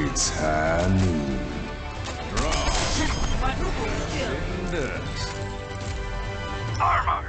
It's Hanu. Draw. Armor.